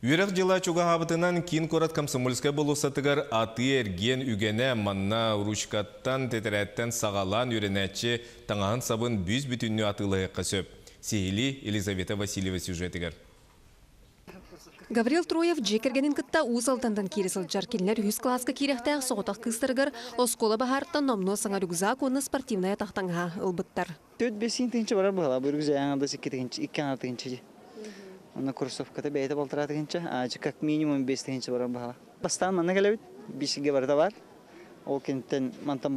Үйрек жыла чуга хабытынан кин корат комсомольская болусатыгар аты эрген үгене манна ручкаттан тетерәттен сағалан үренәтчі таңағын сабын бүз бүтінні атылығы сөп. Сейли Елизавета Васильева сюжетігер. Гаврил Троев жекергенин кытта узалтандан кирисыл жаркелнер үз класска кирехтәк соғытақ кыстыргар оскола бахарттан номно саңа рюкзак оны спортивная бара аңда сикки тинче курсовкада бәйте болтыра тинче, ачы как минимум 5 тинче бара бала. Бастан мана келебит, бишиге барда бар. Ол кенттен мантан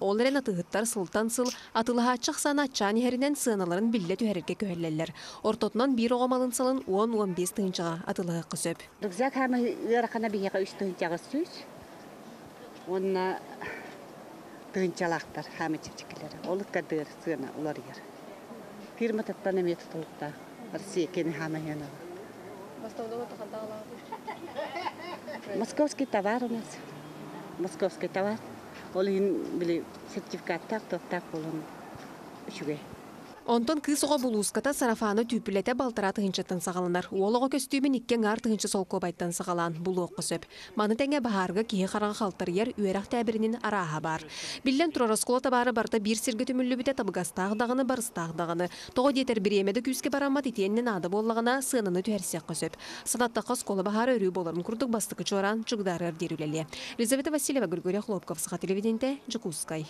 ол эрен атыгыттар сылтан сыл, атылыха чақсана чани херинен сыналарын билле түһәрерге көһәлләләр. Ортотнан бир оғамалын салын 10-15 тыынчыға атылыға ярахана бияга үч тыынчагы сүз. Онна тыынчалактар хама чичикелер. Ол кадыр сына улар яр. فيرما تتنم يتطلقتا رسي كيني حاما هنا مسكوسكي تبارو ناس مسكوسكي تبار ولين بلي سيرتيفيكات تاك تاك ولن شويه Онтон кыз оға булуската сарафаны түйпілете балтара тыгынчаттан сағаланар. Олығы көстүйбін иккен ар тыгынчы сол көбайттан сағалан бұлы оқысып. Маны тәңе бахарға кие қараға қалтыр ер үйерақ тәбірінен араға бар. Биллен туророскола табары барда бір сирге түмілі біте табығастағдағыны барыстағдағыны. Тоғы детер бір емеді күске барамат итеннен ады боллағына сыныны түәрсек қосып. Санаттаққа скола бахары өрі боларын күрдік бастықы чоран чугдары әрдерулелі. Лизавета Васильева, Григорий Хлопков, Саха телевиденте, Джакускай.